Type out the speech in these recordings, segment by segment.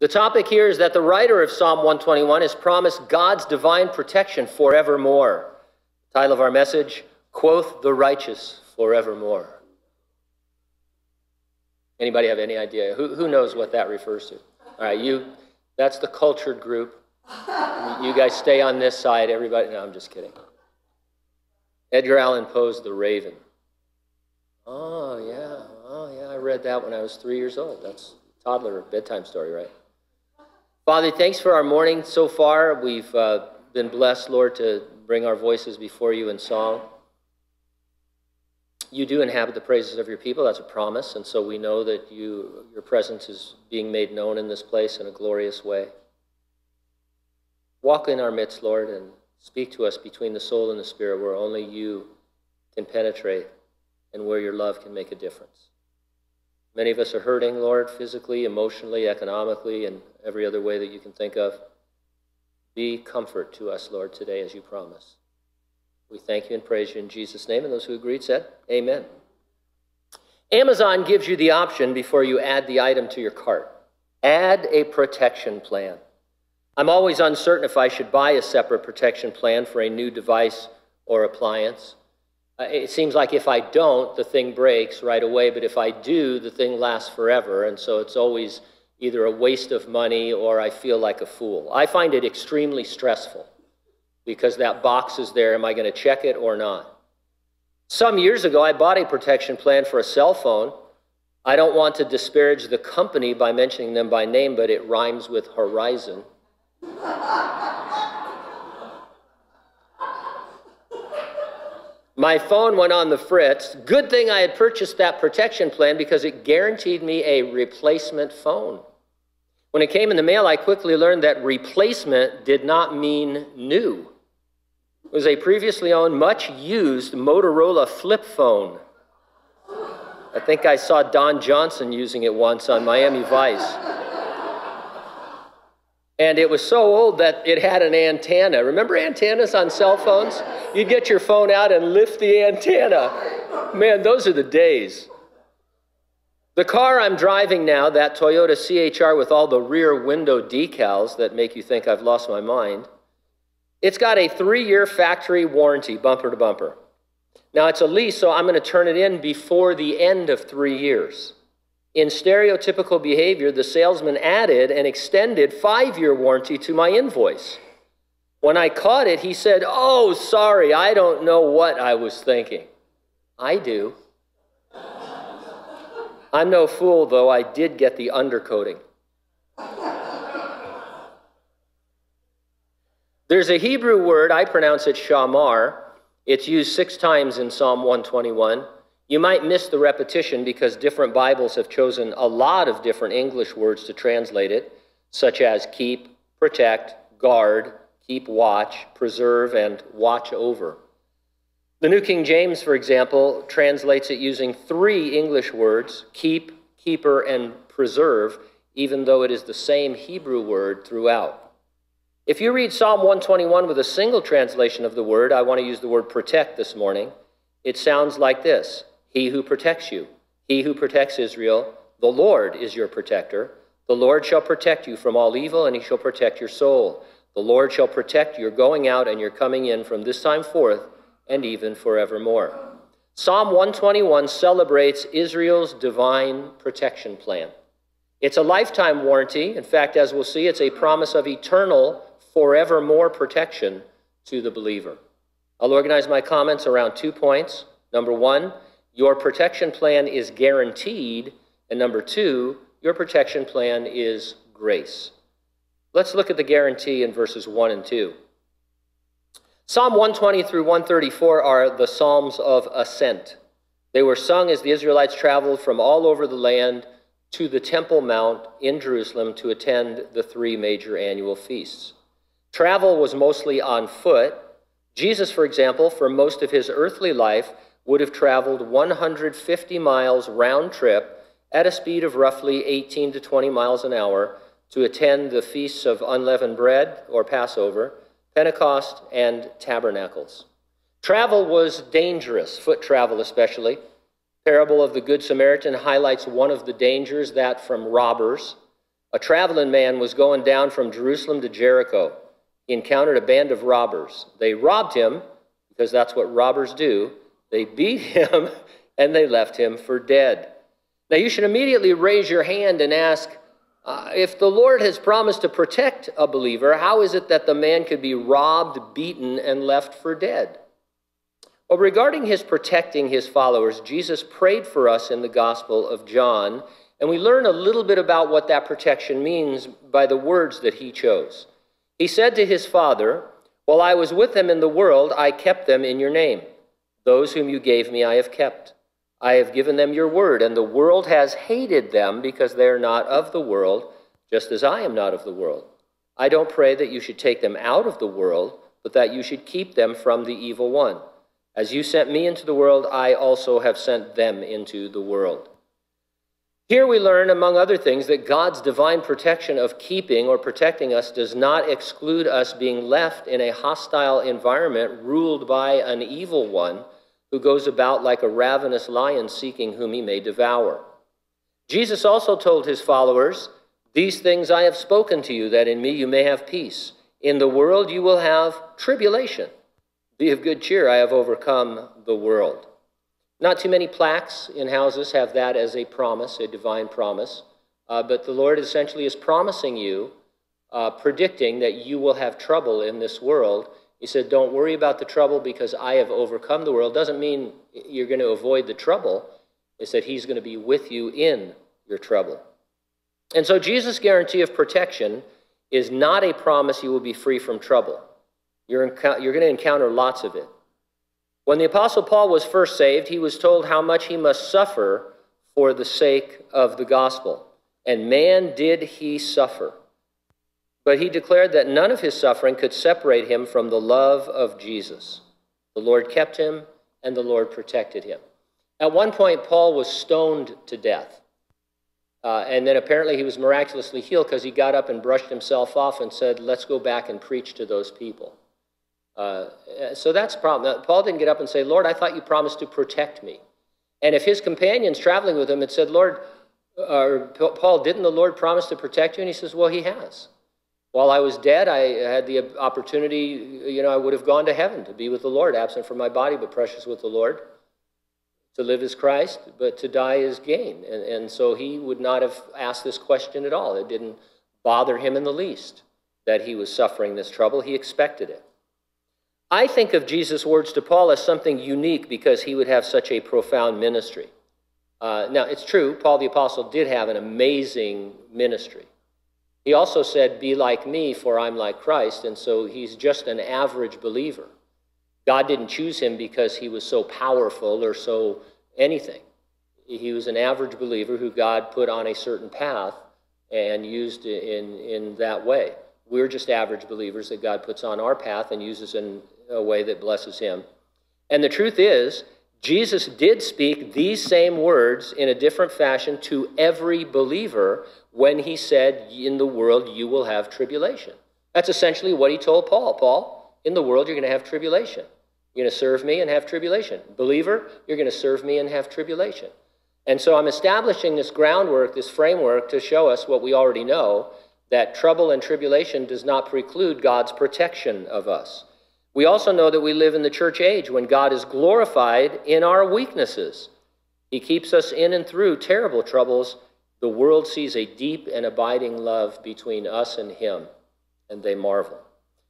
The topic here is that the writer of Psalm 121 has promised God's divine protection forevermore. The title of our message, Quoth the Righteous Forevermore. Anybody have any idea? Who, who knows what that refers to? All right, you, that's the cultured group. You guys stay on this side, everybody. No, I'm just kidding. Edgar Allan Poe's The Raven. Oh, yeah. Oh, yeah. I read that when I was three years old. That's toddler bedtime story, right? Father, thanks for our morning so far. We've uh, been blessed, Lord, to bring our voices before you in song. You do inhabit the praises of your people. That's a promise. And so we know that you, your presence is being made known in this place in a glorious way. Walk in our midst, Lord, and speak to us between the soul and the spirit where only you can penetrate and where your love can make a difference. Many of us are hurting, Lord, physically, emotionally, economically, and every other way that you can think of. Be comfort to us, Lord, today as you promise. We thank you and praise you in Jesus' name. And those who agreed said, Amen. Amazon gives you the option before you add the item to your cart. Add a protection plan. I'm always uncertain if I should buy a separate protection plan for a new device or appliance. Uh, it seems like if I don't, the thing breaks right away, but if I do, the thing lasts forever. And so it's always either a waste of money or I feel like a fool. I find it extremely stressful because that box is there. Am I going to check it or not? Some years ago, I bought a protection plan for a cell phone. I don't want to disparage the company by mentioning them by name, but it rhymes with Horizon. My phone went on the fritz. Good thing I had purchased that protection plan because it guaranteed me a replacement phone. When it came in the mail, I quickly learned that replacement did not mean new. It was a previously owned, much used Motorola flip phone. I think I saw Don Johnson using it once on Miami Vice. And it was so old that it had an antenna. Remember antennas on cell phones? You'd get your phone out and lift the antenna. Man, those are the days. The car I'm driving now, that Toyota CHR with all the rear window decals that make you think I've lost my mind, it's got a three year factory warranty, bumper to bumper. Now it's a lease, so I'm going to turn it in before the end of three years. In stereotypical behavior, the salesman added an extended five year warranty to my invoice. When I caught it, he said, Oh, sorry, I don't know what I was thinking. I do. I'm no fool, though I did get the undercoating. There's a Hebrew word, I pronounce it shamar. It's used six times in Psalm 121. You might miss the repetition because different Bibles have chosen a lot of different English words to translate it, such as keep, protect, guard, keep watch, preserve, and watch over. The New King James, for example, translates it using three English words keep, keeper, and preserve, even though it is the same Hebrew word throughout. If you read Psalm 121 with a single translation of the word, I want to use the word protect this morning, it sounds like this He who protects you, he who protects Israel, the Lord is your protector. The Lord shall protect you from all evil, and he shall protect your soul. The Lord shall protect your going out and your coming in from this time forth and even forevermore. Psalm 121 celebrates Israel's divine protection plan. It's a lifetime warranty. In fact, as we'll see, it's a promise of eternal, forevermore protection to the believer. I'll organize my comments around two points. Number one, your protection plan is guaranteed. And number two, your protection plan is grace. Let's look at the guarantee in verses 1 and 2. Psalm 120 through 134 are the Psalms of Ascent. They were sung as the Israelites traveled from all over the land to the Temple Mount in Jerusalem to attend the three major annual feasts. Travel was mostly on foot. Jesus, for example, for most of his earthly life, would have traveled 150 miles round trip at a speed of roughly 18 to 20 miles an hour to attend the feasts of unleavened bread or Passover Pentecost, and tabernacles. Travel was dangerous, foot travel especially. Parable of the Good Samaritan highlights one of the dangers that from robbers. A traveling man was going down from Jerusalem to Jericho. He encountered a band of robbers. They robbed him, because that's what robbers do. They beat him and they left him for dead. Now, you should immediately raise your hand and ask uh, if the Lord has promised to protect a believer, how is it that the man could be robbed, beaten, and left for dead? Well, regarding his protecting his followers, Jesus prayed for us in the Gospel of John, and we learn a little bit about what that protection means by the words that he chose. He said to his Father, While I was with them in the world, I kept them in your name. Those whom you gave me, I have kept. I have given them your word, and the world has hated them because they are not of the world, just as I am not of the world. I don't pray that you should take them out of the world, but that you should keep them from the evil one. As you sent me into the world, I also have sent them into the world. Here we learn, among other things, that God's divine protection of keeping or protecting us does not exclude us being left in a hostile environment ruled by an evil one who goes about like a ravenous lion seeking whom he may devour. Jesus also told his followers, These things I have spoken to you, that in me you may have peace. In the world you will have tribulation. Be of good cheer, I have overcome the world. Not too many plaques in houses have that as a promise, a divine promise. Uh, but the Lord essentially is promising you, uh, predicting that you will have trouble in this world he said, Don't worry about the trouble because I have overcome the world. Doesn't mean you're going to avoid the trouble. It said He's going to be with you in your trouble. And so Jesus' guarantee of protection is not a promise you will be free from trouble. You're, you're going to encounter lots of it. When the Apostle Paul was first saved, he was told how much he must suffer for the sake of the gospel. And man, did he suffer. But he declared that none of his suffering could separate him from the love of Jesus. The Lord kept him, and the Lord protected him. At one point, Paul was stoned to death. Uh, and then apparently he was miraculously healed because he got up and brushed himself off and said, Let's go back and preach to those people. Uh, so that's the problem. Now, Paul didn't get up and say, Lord, I thought you promised to protect me. And if his companions traveling with him had said, Lord, uh, Paul, didn't the Lord promise to protect you? And he says, Well, he has. While I was dead, I had the opportunity, you know, I would have gone to heaven to be with the Lord, absent from my body, but precious with the Lord. To live is Christ, but to die is gain. And, and so he would not have asked this question at all. It didn't bother him in the least that he was suffering this trouble. He expected it. I think of Jesus' words to Paul as something unique because he would have such a profound ministry. Uh, now, it's true, Paul the Apostle did have an amazing ministry. He also said, Be like me, for I'm like Christ. And so he's just an average believer. God didn't choose him because he was so powerful or so anything. He was an average believer who God put on a certain path and used in, in that way. We're just average believers that God puts on our path and uses in a way that blesses him. And the truth is, Jesus did speak these same words in a different fashion to every believer when he said, In the world you will have tribulation. That's essentially what he told Paul. Paul, in the world you're going to have tribulation. You're going to serve me and have tribulation. Believer, you're going to serve me and have tribulation. And so I'm establishing this groundwork, this framework to show us what we already know that trouble and tribulation does not preclude God's protection of us. We also know that we live in the church age when God is glorified in our weaknesses. He keeps us in and through terrible troubles. The world sees a deep and abiding love between us and Him, and they marvel.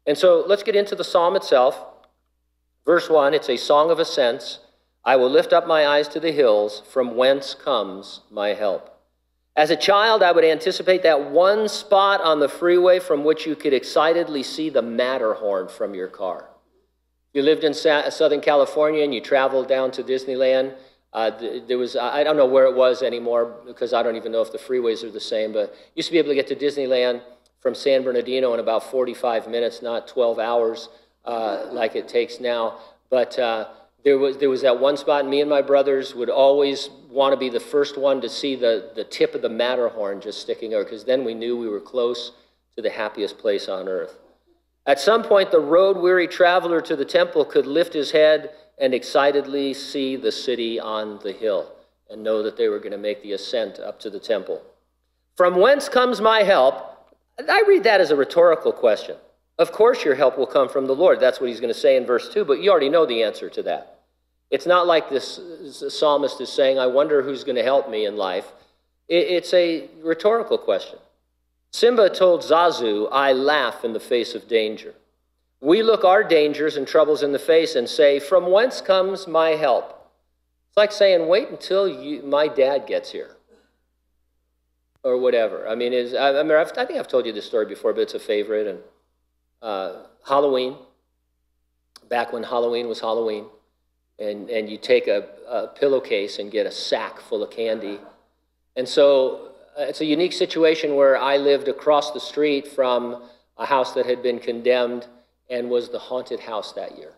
And so let's get into the psalm itself. Verse 1 it's a song of ascents. I will lift up my eyes to the hills, from whence comes my help. As a child, I would anticipate that one spot on the freeway from which you could excitedly see the Matterhorn from your car. You lived in Southern California and you traveled down to Disneyland. Uh, there was, I don't know where it was anymore because I don't even know if the freeways are the same, but used to be able to get to Disneyland from San Bernardino in about 45 minutes, not 12 hours uh, like it takes now. But uh, there, was, there was that one spot, and me and my brothers would always want to be the first one to see the, the tip of the Matterhorn just sticking over because then we knew we were close to the happiest place on earth. At some point, the road weary traveler to the temple could lift his head and excitedly see the city on the hill and know that they were going to make the ascent up to the temple. From whence comes my help? I read that as a rhetorical question. Of course, your help will come from the Lord. That's what he's going to say in verse 2, but you already know the answer to that. It's not like this psalmist is saying, I wonder who's going to help me in life. It's a rhetorical question. Simba told Zazu, I laugh in the face of danger. We look our dangers and troubles in the face and say, From whence comes my help? It's like saying, Wait until you, my dad gets here. Or whatever. I mean, is, I, I, mean, I've, i think I've told you this story before, but it's a favorite. And uh, Halloween, back when Halloween was Halloween, and, and you take a, a pillowcase and get a sack full of candy. And so it's a unique situation where I lived across the street from a house that had been condemned and was the haunted house that year.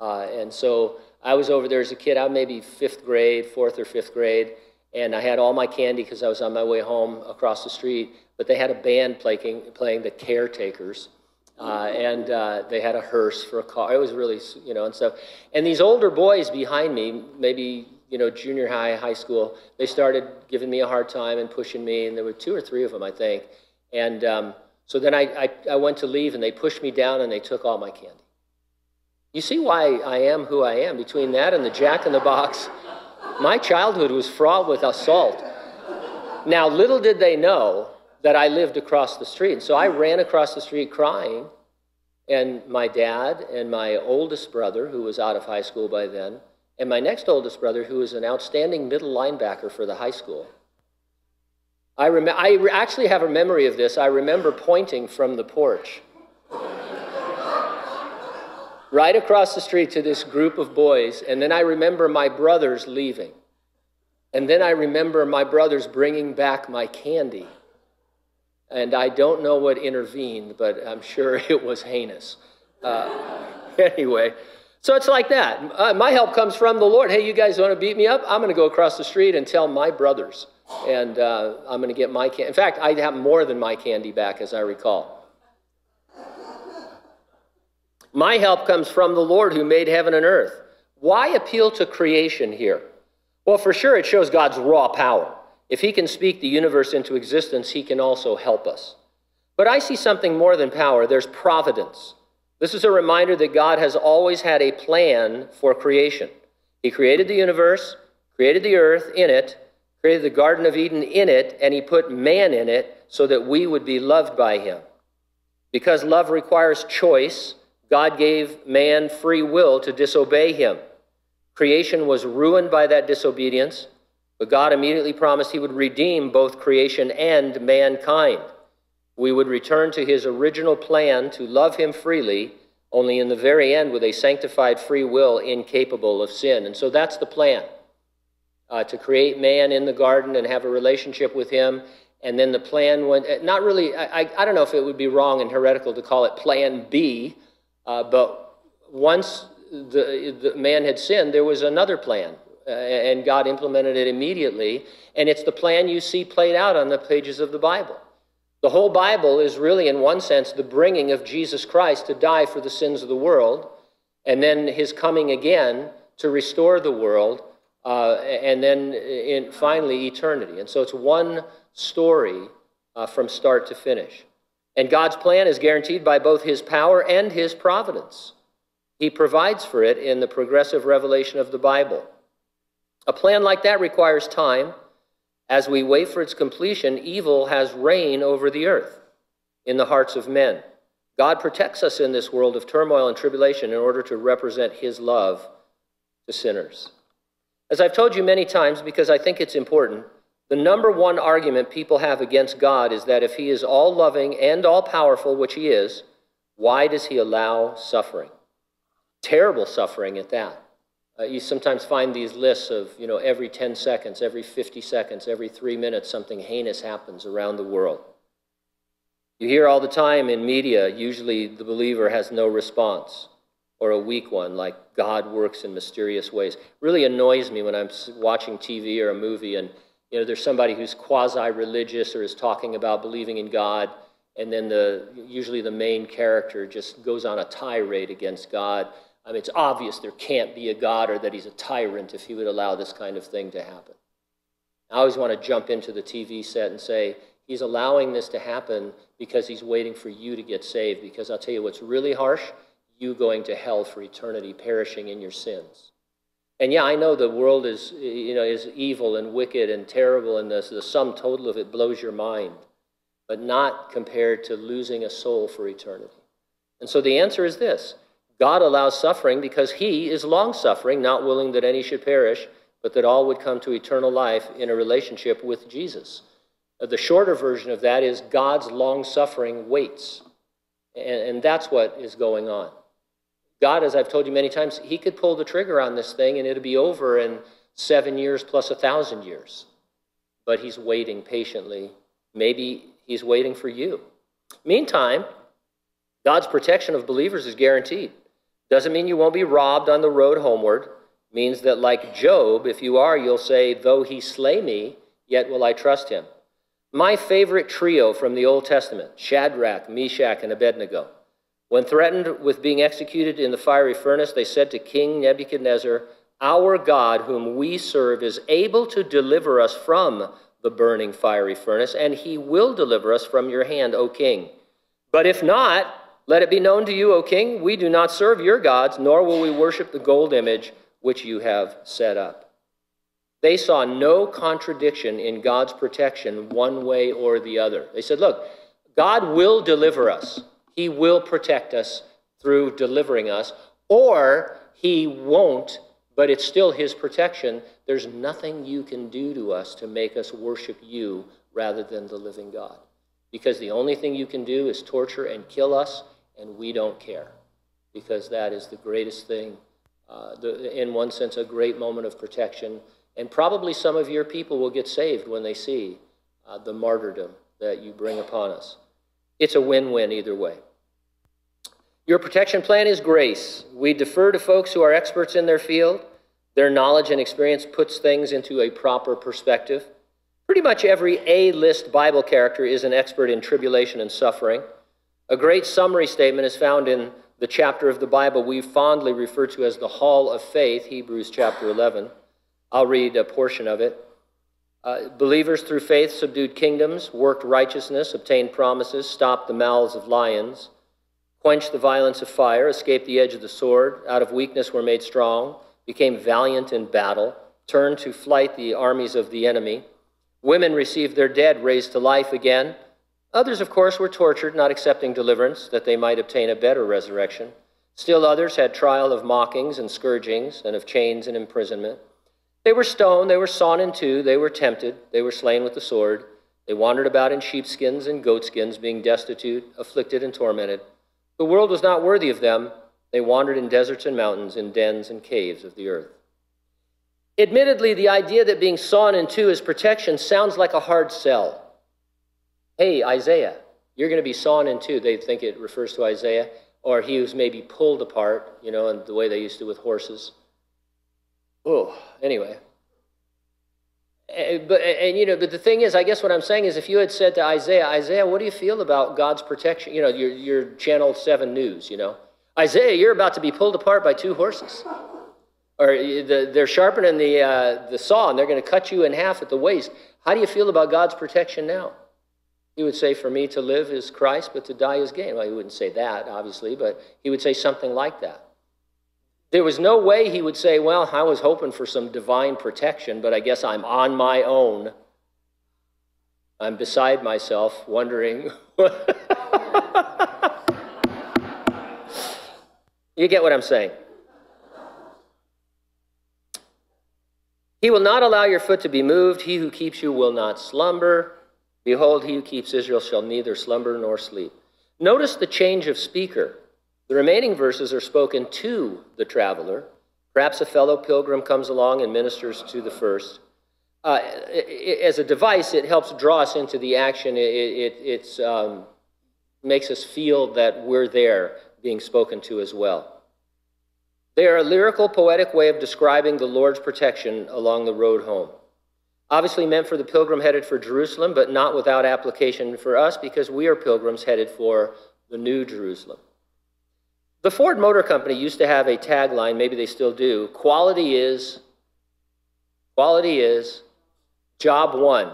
Uh, and so I was over there as a kid, I was maybe fifth grade, fourth or fifth grade, and I had all my candy because I was on my way home across the street. But they had a band playing, playing the Caretakers, uh, and uh, they had a hearse for a car. It was really, you know, and stuff. And these older boys behind me, maybe, you know, junior high, high school, they started giving me a hard time and pushing me. And there were two or three of them, I think. And um, so then I, I, I went to leave, and they pushed me down and they took all my candy. You see why I am who I am. Between that and the jack in the box, my childhood was fraught with assault. Now, little did they know that I lived across the street. So I ran across the street crying, and my dad and my oldest brother, who was out of high school by then, and my next oldest brother, who was an outstanding middle linebacker for the high school. I, rem- I actually have a memory of this. I remember pointing from the porch right across the street to this group of boys, and then I remember my brothers leaving. And then I remember my brothers bringing back my candy. And I don't know what intervened, but I'm sure it was heinous. Uh, anyway, so it's like that. Uh, my help comes from the Lord. Hey, you guys want to beat me up? I'm going to go across the street and tell my brothers. And uh, I'm going to get my candy. In fact, I have more than my candy back, as I recall. My help comes from the Lord who made heaven and earth. Why appeal to creation here? Well, for sure, it shows God's raw power. If he can speak the universe into existence, he can also help us. But I see something more than power there's providence. This is a reminder that God has always had a plan for creation. He created the universe, created the earth in it, created the Garden of Eden in it, and he put man in it so that we would be loved by him. Because love requires choice, God gave man free will to disobey him. Creation was ruined by that disobedience. But God immediately promised he would redeem both creation and mankind. We would return to his original plan to love him freely, only in the very end with a sanctified free will incapable of sin. And so that's the plan uh, to create man in the garden and have a relationship with him. And then the plan went, uh, not really, I, I don't know if it would be wrong and heretical to call it plan B, uh, but once the, the man had sinned, there was another plan uh, and God implemented it immediately. And it's the plan you see played out on the pages of the Bible. The whole Bible is really, in one sense, the bringing of Jesus Christ to die for the sins of the world, and then his coming again to restore the world, uh, and then in, finally eternity. And so it's one story uh, from start to finish. And God's plan is guaranteed by both his power and his providence. He provides for it in the progressive revelation of the Bible. A plan like that requires time. As we wait for its completion, evil has reign over the earth in the hearts of men. God protects us in this world of turmoil and tribulation in order to represent his love to sinners. As I've told you many times, because I think it's important, the number one argument people have against God is that if he is all loving and all powerful, which he is, why does he allow suffering? Terrible suffering at that. Uh, you sometimes find these lists of, you know, every 10 seconds, every 50 seconds, every three minutes, something heinous happens around the world. You hear all the time in media, usually the believer has no response, or a weak one, like God works in mysterious ways. Really annoys me when I'm watching TV or a movie and, you know, there's somebody who's quasi religious or is talking about believing in God, and then the, usually the main character just goes on a tirade against God I mean, it's obvious there can't be a God or that he's a tyrant if he would allow this kind of thing to happen. I always want to jump into the TV set and say, He's allowing this to happen because he's waiting for you to get saved. Because I'll tell you what's really harsh you going to hell for eternity, perishing in your sins. And yeah, I know the world is, you know, is evil and wicked and terrible, and the, the sum total of it blows your mind, but not compared to losing a soul for eternity. And so the answer is this God allows suffering because he is long suffering, not willing that any should perish, but that all would come to eternal life in a relationship with Jesus. Uh, the shorter version of that is God's long suffering waits. And, and that's what is going on. God, as I've told you many times, He could pull the trigger on this thing and it'll be over in seven years plus a thousand years. But He's waiting patiently. Maybe He's waiting for you. Meantime, God's protection of believers is guaranteed. Doesn't mean you won't be robbed on the road homeward. Means that, like Job, if you are, you'll say, Though he slay me, yet will I trust him. My favorite trio from the Old Testament Shadrach, Meshach, and Abednego. When threatened with being executed in the fiery furnace, they said to King Nebuchadnezzar, Our God, whom we serve, is able to deliver us from the burning fiery furnace, and he will deliver us from your hand, O king. But if not, let it be known to you, O king, we do not serve your gods, nor will we worship the gold image which you have set up. They saw no contradiction in God's protection one way or the other. They said, Look, God will deliver us. He will protect us through delivering us, or He won't, but it's still His protection. There's nothing you can do to us to make us worship you rather than the living God. Because the only thing you can do is torture and kill us, and we don't care. Because that is the greatest thing, uh, the, in one sense, a great moment of protection. And probably some of your people will get saved when they see uh, the martyrdom that you bring upon us. It's a win win either way. Your protection plan is grace. We defer to folks who are experts in their field. Their knowledge and experience puts things into a proper perspective. Pretty much every A list Bible character is an expert in tribulation and suffering. A great summary statement is found in the chapter of the Bible we fondly refer to as the Hall of Faith, Hebrews chapter 11. I'll read a portion of it. Uh, believers through faith subdued kingdoms, worked righteousness, obtained promises, stopped the mouths of lions, quenched the violence of fire, escaped the edge of the sword, out of weakness were made strong, became valiant in battle, turned to flight the armies of the enemy. Women received their dead raised to life again. Others, of course, were tortured, not accepting deliverance, that they might obtain a better resurrection. Still others had trial of mockings and scourgings, and of chains and imprisonment. They were stoned, they were sawn in two, they were tempted, they were slain with the sword. They wandered about in sheepskins and goatskins, being destitute, afflicted, and tormented. The world was not worthy of them. They wandered in deserts and mountains, in dens and caves of the earth. Admittedly, the idea that being sawn in two is protection sounds like a hard sell. Hey, Isaiah, you're going to be sawn in two. They think it refers to Isaiah, or he was maybe pulled apart, you know, in the way they used to with horses. Oh, anyway. And, but and you know, but the thing is, I guess what I'm saying is, if you had said to Isaiah, Isaiah, what do you feel about God's protection? You know, your your Channel Seven News. You know, Isaiah, you're about to be pulled apart by two horses, or the, they're sharpening the uh, the saw and they're going to cut you in half at the waist. How do you feel about God's protection now? He would say, "For me to live is Christ, but to die is gain." Well, he wouldn't say that, obviously, but he would say something like that. There was no way he would say, Well, I was hoping for some divine protection, but I guess I'm on my own. I'm beside myself, wondering. you get what I'm saying? He will not allow your foot to be moved. He who keeps you will not slumber. Behold, he who keeps Israel shall neither slumber nor sleep. Notice the change of speaker. The remaining verses are spoken to the traveler. Perhaps a fellow pilgrim comes along and ministers to the first. Uh, as a device, it helps draw us into the action. It, it um, makes us feel that we're there being spoken to as well. They are a lyrical, poetic way of describing the Lord's protection along the road home. Obviously meant for the pilgrim headed for Jerusalem, but not without application for us because we are pilgrims headed for the New Jerusalem. The Ford Motor Company used to have a tagline, maybe they still do quality is, quality is, job one.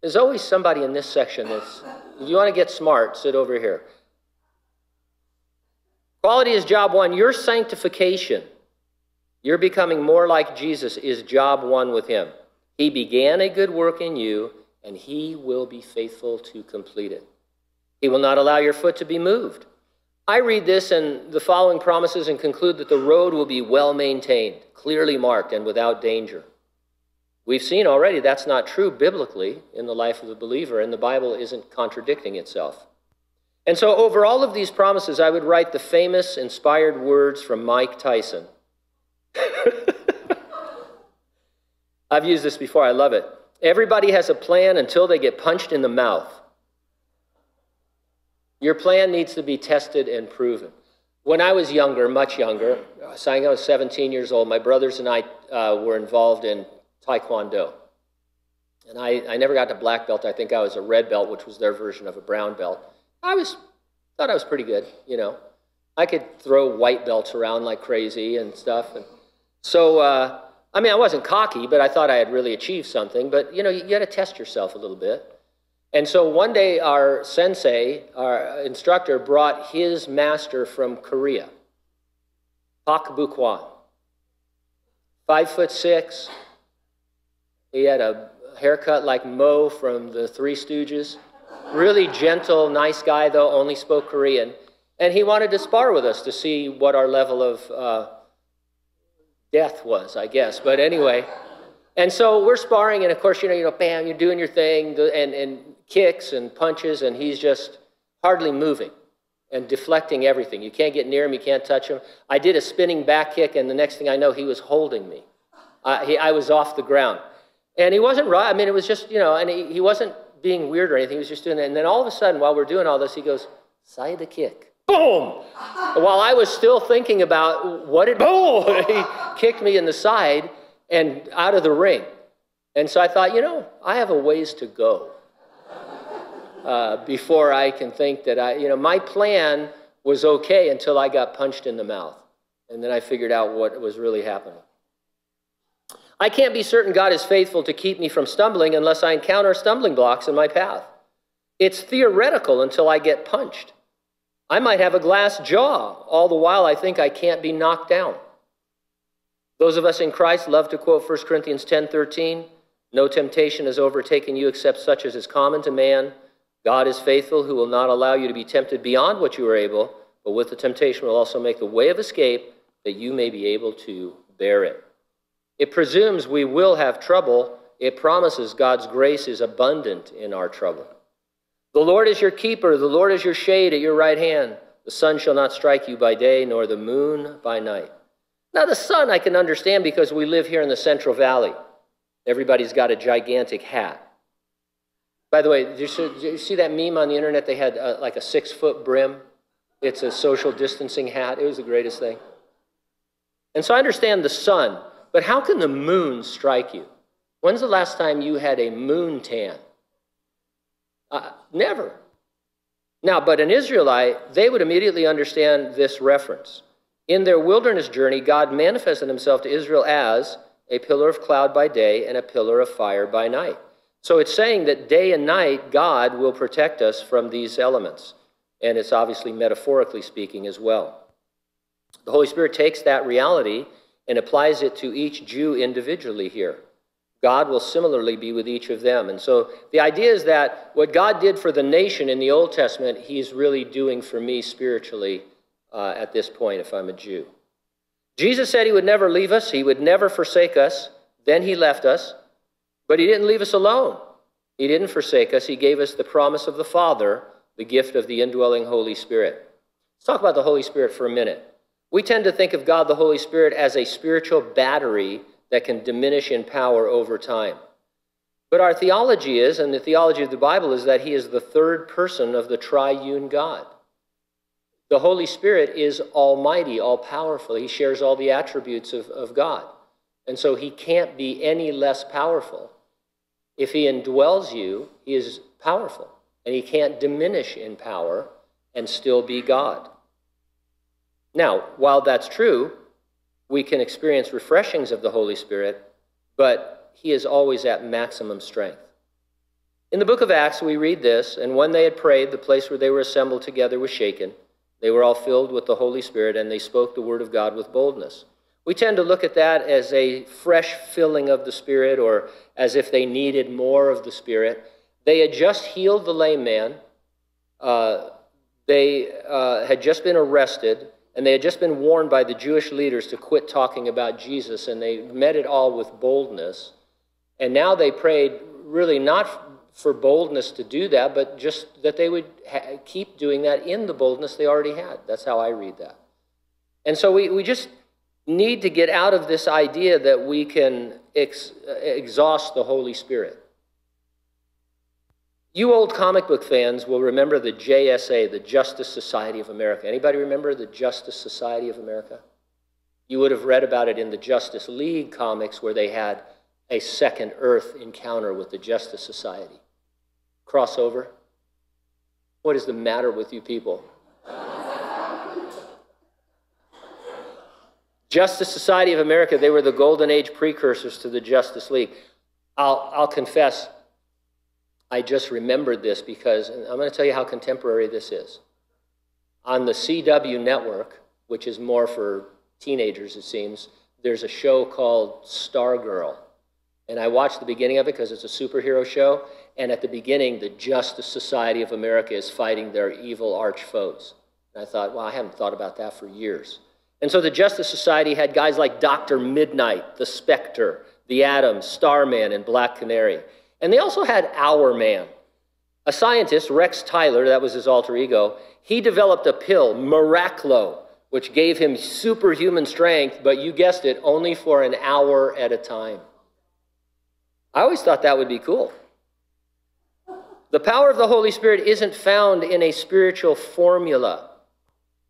There's always somebody in this section that's, if you want to get smart, sit over here. Quality is job one. Your sanctification, your becoming more like Jesus, is job one with Him. He began a good work in you, and He will be faithful to complete it. He will not allow your foot to be moved. I read this and the following promises and conclude that the road will be well maintained, clearly marked, and without danger. We've seen already that's not true biblically in the life of the believer, and the Bible isn't contradicting itself. And so, over all of these promises, I would write the famous, inspired words from Mike Tyson. I've used this before, I love it. Everybody has a plan until they get punched in the mouth. Your plan needs to be tested and proven. When I was younger, much younger, I was 17 years old, my brothers and I uh, were involved in Taekwondo. And I, I never got to black belt. I think I was a red belt, which was their version of a brown belt. I was thought I was pretty good, you know. I could throw white belts around like crazy and stuff. And so, uh, I mean, I wasn't cocky, but I thought I had really achieved something. But, you know, you, you got to test yourself a little bit. And so one day, our sensei, our instructor, brought his master from Korea, Pak Bukwan. Five foot six. He had a haircut like Moe from the Three Stooges. Really gentle, nice guy, though, only spoke Korean. And he wanted to spar with us to see what our level of uh, death was, I guess. But anyway, and so we're sparring, and of course, you know, you know, bam, you're doing your thing, and, and kicks and punches, and he's just hardly moving and deflecting everything. You can't get near him, you can't touch him. I did a spinning back kick, and the next thing I know, he was holding me. Uh, he, I was off the ground. And he wasn't right. I mean, it was just, you know, and he, he wasn't being weird or anything. He was just doing that. And then all of a sudden, while we're doing all this, he goes, side the kick. Boom! While I was still thinking about what it, boom! he kicked me in the side and out of the ring. And so I thought, you know, I have a ways to go uh, before I can think that I, you know, my plan was okay until I got punched in the mouth. And then I figured out what was really happening. I can't be certain God is faithful to keep me from stumbling unless I encounter stumbling blocks in my path. It's theoretical until I get punched. I might have a glass jaw, all the while I think I can't be knocked down. Those of us in Christ love to quote 1 Corinthians 10:13, "No temptation has overtaken you except such as is common to man. God is faithful, who will not allow you to be tempted beyond what you are able, but with the temptation will also make the way of escape that you may be able to bear it." It presumes we will have trouble. It promises God's grace is abundant in our trouble. The Lord is your keeper, the Lord is your shade at your right hand. The sun shall not strike you by day, nor the moon by night. Now, the sun I can understand because we live here in the Central Valley. Everybody's got a gigantic hat. By the way, did you see that meme on the internet? They had uh, like a six foot brim. It's a social distancing hat. It was the greatest thing. And so I understand the sun, but how can the moon strike you? When's the last time you had a moon tan? Uh, never. Now, but an Israelite, they would immediately understand this reference. In their wilderness journey, God manifested himself to Israel as a pillar of cloud by day and a pillar of fire by night. So it's saying that day and night, God will protect us from these elements. And it's obviously metaphorically speaking as well. The Holy Spirit takes that reality and applies it to each Jew individually here. God will similarly be with each of them. And so the idea is that what God did for the nation in the Old Testament, He's really doing for me spiritually uh, at this point if I'm a Jew. Jesus said he would never leave us, he would never forsake us. Then he left us, but he didn't leave us alone. He didn't forsake us. He gave us the promise of the Father, the gift of the indwelling Holy Spirit. Let's talk about the Holy Spirit for a minute. We tend to think of God the Holy Spirit as a spiritual battery that can diminish in power over time. But our theology is, and the theology of the Bible is, that he is the third person of the triune God. The Holy Spirit is almighty, all powerful. He shares all the attributes of, of God. And so he can't be any less powerful. If he indwells you, he is powerful. And he can't diminish in power and still be God. Now, while that's true, we can experience refreshings of the Holy Spirit, but he is always at maximum strength. In the book of Acts, we read this, and when they had prayed, the place where they were assembled together was shaken. They were all filled with the Holy Spirit, and they spoke the word of God with boldness. We tend to look at that as a fresh filling of the Spirit or as if they needed more of the Spirit. They had just healed the lame man, uh, they uh, had just been arrested, and they had just been warned by the Jewish leaders to quit talking about Jesus, and they met it all with boldness. And now they prayed really not for boldness to do that, but just that they would ha- keep doing that in the boldness they already had. That's how I read that. And so we, we just need to get out of this idea that we can ex- exhaust the Holy Spirit. You old comic book fans will remember the JSA, the Justice Society of America. Anybody remember the Justice Society of America? You would have read about it in the Justice League comics where they had a second Earth encounter with the Justice Society. Crossover? What is the matter with you people? Justice Society of America, they were the golden age precursors to the Justice League. I'll, I'll confess, I just remembered this because I'm going to tell you how contemporary this is. On the CW network, which is more for teenagers, it seems, there's a show called Stargirl. And I watched the beginning of it because it's a superhero show. And at the beginning, the Justice Society of America is fighting their evil arch foes. And I thought, well, I haven't thought about that for years. And so the Justice Society had guys like Dr. Midnight, the Spectre, the Atom, Starman, and Black Canary. And they also had Hourman. A scientist, Rex Tyler, that was his alter ego, he developed a pill, Miraclo, which gave him superhuman strength, but you guessed it, only for an hour at a time. I always thought that would be cool. The power of the Holy Spirit isn't found in a spiritual formula.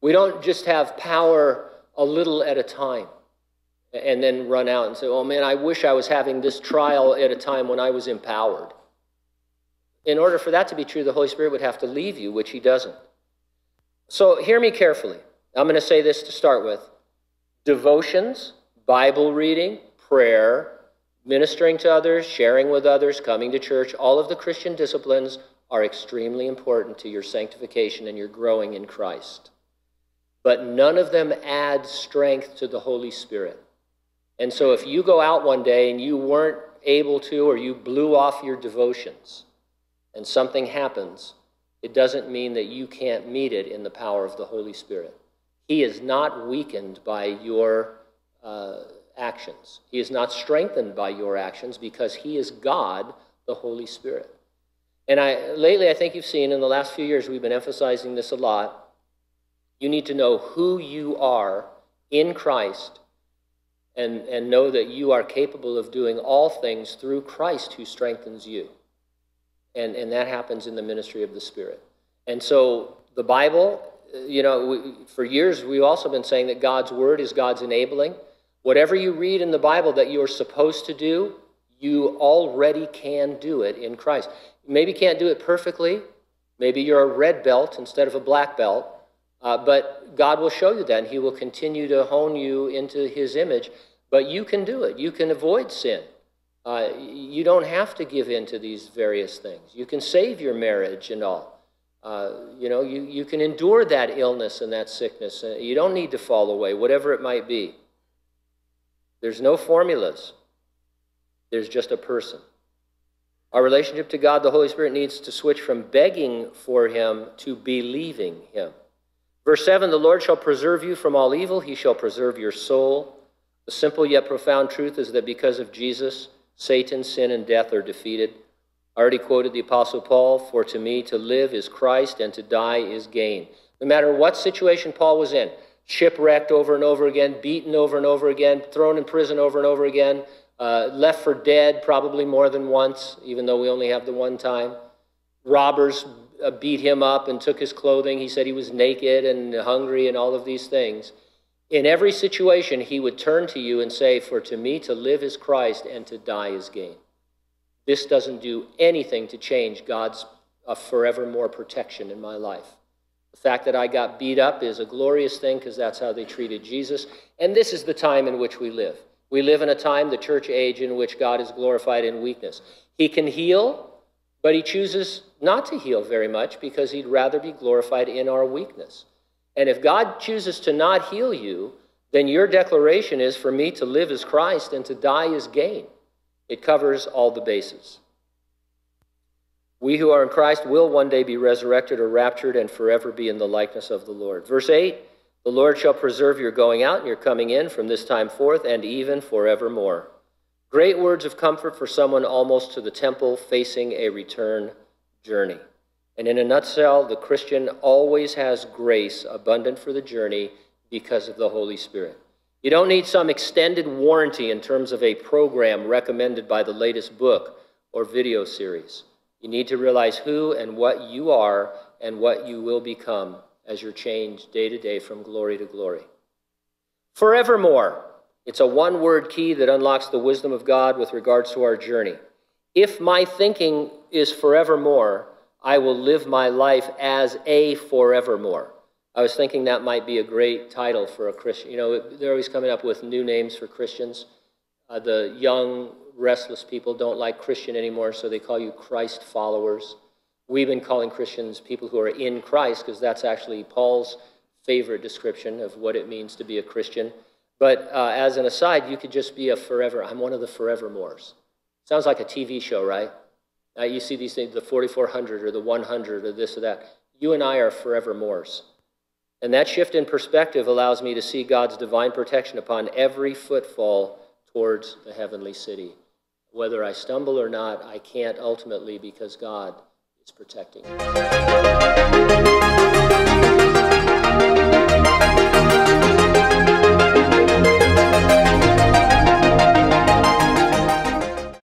We don't just have power a little at a time and then run out and say, oh man, I wish I was having this trial at a time when I was empowered. In order for that to be true, the Holy Spirit would have to leave you, which He doesn't. So hear me carefully. I'm going to say this to start with devotions, Bible reading, prayer, ministering to others, sharing with others, coming to church, all of the Christian disciplines are extremely important to your sanctification and your growing in Christ. But none of them add strength to the Holy Spirit. And so if you go out one day and you weren't able to, or you blew off your devotions, and something happens, it doesn't mean that you can't meet it in the power of the Holy Spirit. He is not weakened by your uh, actions. He is not strengthened by your actions because He is God, the Holy Spirit. And I, lately, I think you've seen in the last few years, we've been emphasizing this a lot. You need to know who you are in Christ and, and know that you are capable of doing all things through Christ who strengthens you. And, and that happens in the ministry of the Spirit. And so the Bible, you know, we, for years we've also been saying that God's Word is God's enabling. Whatever you read in the Bible that you're supposed to do, you already can do it in Christ. Maybe can't do it perfectly. Maybe you're a red belt instead of a black belt. Uh, but God will show you that, and He will continue to hone you into His image. But you can do it. You can avoid sin. Uh, you don't have to give in to these various things. You can save your marriage and all. Uh, you know, you, you can endure that illness and that sickness. Uh, you don't need to fall away, whatever it might be. There's no formulas, there's just a person. Our relationship to God, the Holy Spirit, needs to switch from begging for Him to believing Him. Verse 7 The Lord shall preserve you from all evil, He shall preserve your soul. The simple yet profound truth is that because of Jesus, Satan, sin, and death are defeated. I already quoted the Apostle Paul For to me to live is Christ, and to die is gain. No matter what situation Paul was in, shipwrecked over and over again, beaten over and over again, thrown in prison over and over again, uh, left for dead probably more than once, even though we only have the one time. Robbers beat him up and took his clothing. He said he was naked and hungry and all of these things. In every situation, he would turn to you and say, For to me to live is Christ and to die is gain. This doesn't do anything to change God's uh, forevermore protection in my life. The fact that I got beat up is a glorious thing because that's how they treated Jesus. And this is the time in which we live. We live in a time, the church age, in which God is glorified in weakness. He can heal, But he chooses not to heal very much because he'd rather be glorified in our weakness. And if God chooses to not heal you, then your declaration is for me to live as Christ and to die as gain. It covers all the bases. We who are in Christ will one day be resurrected or raptured and forever be in the likeness of the Lord. Verse 8 The Lord shall preserve your going out and your coming in from this time forth and even forevermore. Great words of comfort for someone almost to the temple facing a return journey. And in a nutshell, the Christian always has grace abundant for the journey because of the Holy Spirit. You don't need some extended warranty in terms of a program recommended by the latest book or video series. You need to realize who and what you are and what you will become as you're changed day to day from glory to glory. Forevermore. It's a one word key that unlocks the wisdom of God with regards to our journey. If my thinking is forevermore, I will live my life as a forevermore. I was thinking that might be a great title for a Christian. You know, they're always coming up with new names for Christians. Uh, the young, restless people don't like Christian anymore, so they call you Christ followers. We've been calling Christians people who are in Christ because that's actually Paul's favorite description of what it means to be a Christian. But uh, as an aside, you could just be a forever, I'm one of the forevermores. Sounds like a TV show, right? Uh, you see these things, the 4400 or the 100 or this or that. You and I are forevermores. And that shift in perspective allows me to see God's divine protection upon every footfall towards the heavenly city. Whether I stumble or not, I can't ultimately because God is protecting me.